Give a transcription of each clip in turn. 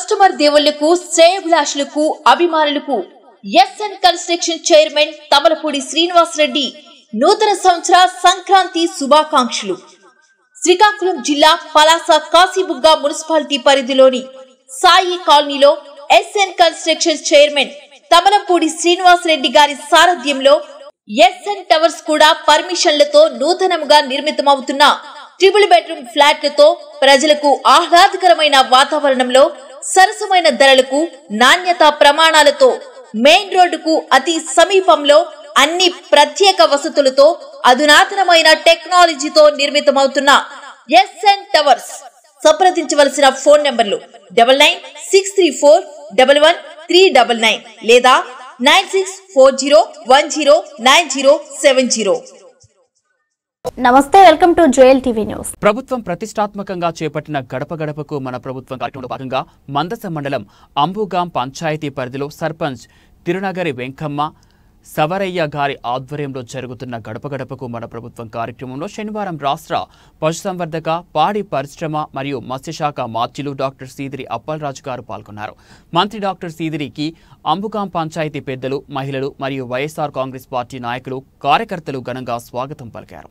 Customer దేవుళ్ళకు శ్రేయభిలాషులకు అభిమానులకు SN construction chairman Tamalapudi Srinivas Reddy నూతన సంవత్సర సంక్రాంతి శుభాకాంక్షలు. శ్రీకాకుళం జిల్లా పలాస కాశీబుగ్గ మున్సిపాలిటీ పరిధిలోని సాయి కాలనీలో SN construction chairman Tamalapudi Srinivas Reddy గారి సారథ్యంలో ఎస్ఎన్ టవర్స్ కూడా పర్మిషన్లతో నూతనంగా నిర్మితమవుతున్న ట్రిపుల్ బెడ్రూమ్ ఫ్లాట్లతో ప్రజలకు ఆహ్లాదకరమైన వాతావరణంలో సరసమైన ధరలకు నాణ్యత ప్రమాణాలతో మెయిన్ రోడ్డుకు అతి సమీపంలో అన్ని ప్రత్యేక వసతులతో అధునాతనమైన టెక్నాలజీతో నిర్మితమవుతున్న ఎస్ఎన్ టవర్స్. సంప్రదించవలసిన ఫోన్ నెంబర్లు double nine six three four double one three double nine లేదా nine six four zero one zero nine zero seven zero. నమస్తే welcome to Joel TV news. ప్రభుత్వం ప్రతిష్టాత్మకంగా చేపట్టిన గడప గడపకు మన ప్రభుత్వం కార్యక్రమంలో భాగంగా మందస మండలం అంబుగాం పంచాయతీ పరిధిలో సర్పంచ్ తిరునగరి వెంకమ్మ సవరయ్య గారి ఆధ్వర్యంలో జరుగుతున్న గడప గడపకు మన ప్రభుత్వం కార్యక్రమంలో శనివారం రాష్ట్ర పశుసంవర్ధక పాడి పరిశ్రమ మరియు మత్స్యశాఖ మార్చిలు డాక్టర్ సీదిరి అప్పలరాజు గారు పాల్గొన్నారు. మంత్రి డాక్టర్ సీదిరికి అంబుగాం పంచాయతీ పెద్దలు మహిళలు మరియు వైఎస్ఆర్ కాంగ్రెస్ పార్టీ నాయకులు కార్యకర్తలు ఘనంగా స్వాగతం పలికారు.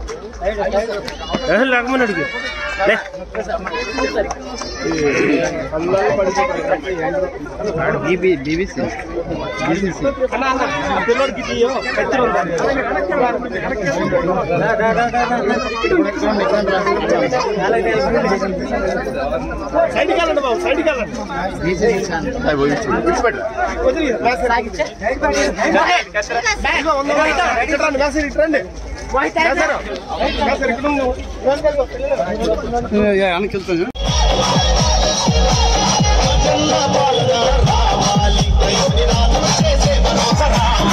లేకమని అడిగి. సైడ్కి వెళ్ళండి బాబు సైడ్కి వెళ్ళండి. ఇటు రండి, మేసరి, ఇటు రండి. మేసరు. మేసరు,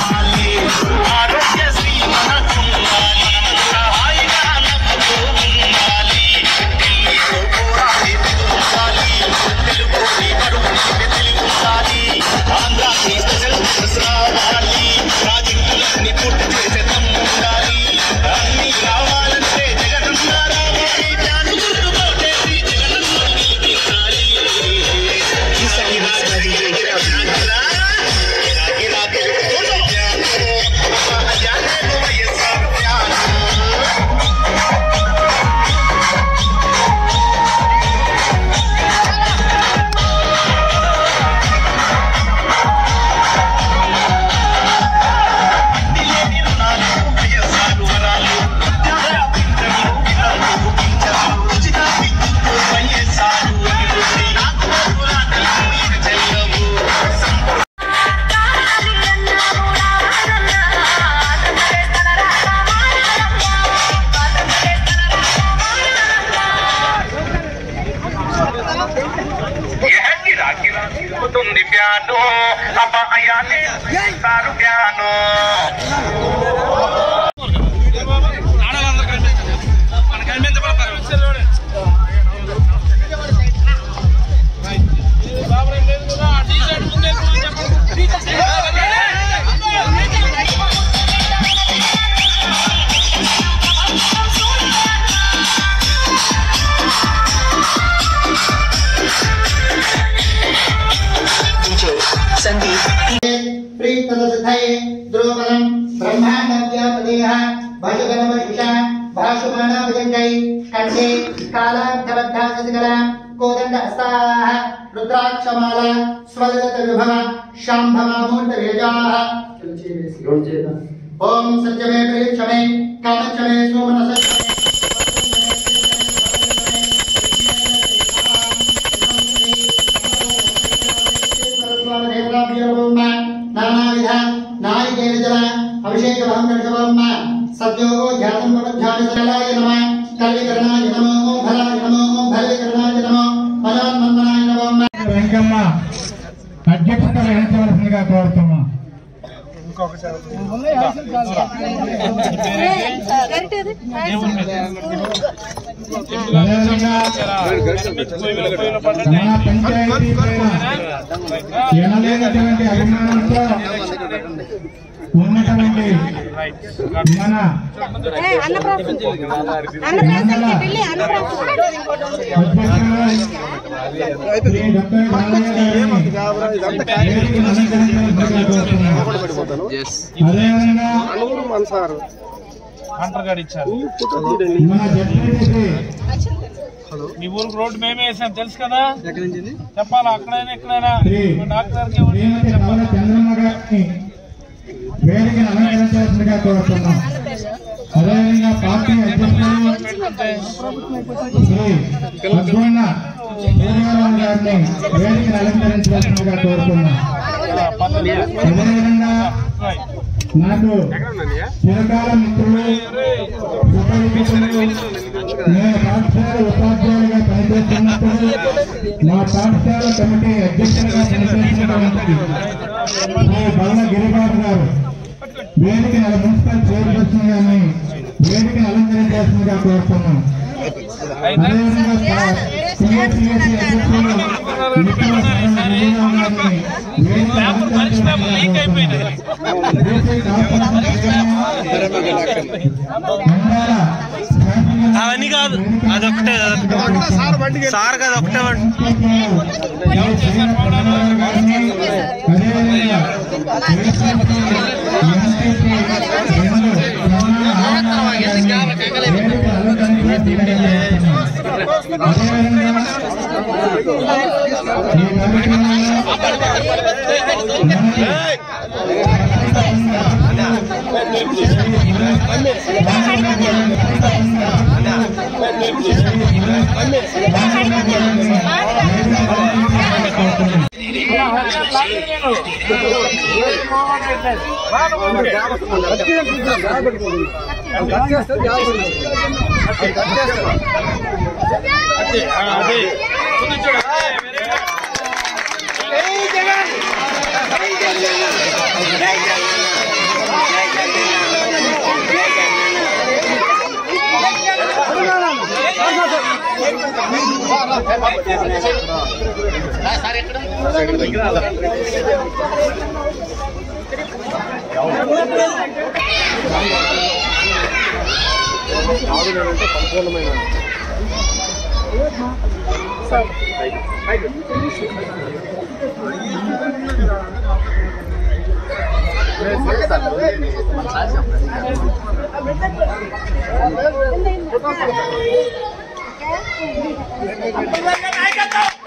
कंठे कालाग्रबद्धासजगला कोदंड हस्ता रुद्राक्ष माला स्वलगत विभव शाम्भमामूर्त भेजाः ओम सज्जमे प्रेक्षमे कामक्षमे सोमनसक्षमे అదేవిధంగా మన పంచాయతీ పైన ఎనలేనటువంటి అభిమానంతో ఉన్నటువంటి మన మండల అధ్యక్షులు శ్రీ డాక్టర్ ఇచ్చారు మన జడ్పీటీసీ మీ ఊరికి రోడ్డు మేమే వేసాం తెలుసు కదా చెప్పాలా అక్కడైనా ఎక్కడైనా డాక్టర్ వేదికను కోరుతున్నాం అదేవిధంగా పార్టీ అధ్యక్షులు శ్రీ గారిని వేదికను అలంకరించవలసిందిగా కోరుతున్నాం. అదేవిధంగా నాకు చిరకాల మిత్రులు నేను పాఠశాల ఉపాధ్యాయులుగా పనిచేస్తున్నప్పుడు మా పాఠశాల కమిటీ అధ్యక్షులుగా పనిచేస్తున్నటువంటి శ్రీ బల్ల గిరిబాబు గారు వేదికని అలా మున్సిపల్ చైర్పర్సన్ గారిని వేదికని అలంకరించాల్సిందిగా కోరుతున్నాం. అదేవిధంగా అవన్నీ కాదు అదొకటే సార్ కదా ఒకటే నిత్యం శ్రీరామ్ గారిని వేదికని అలంకరించాల్సిందిగా కోరుతున్నాం అవన్నీ కాదు అదొకటే సార్ కదా 我们再来一个走。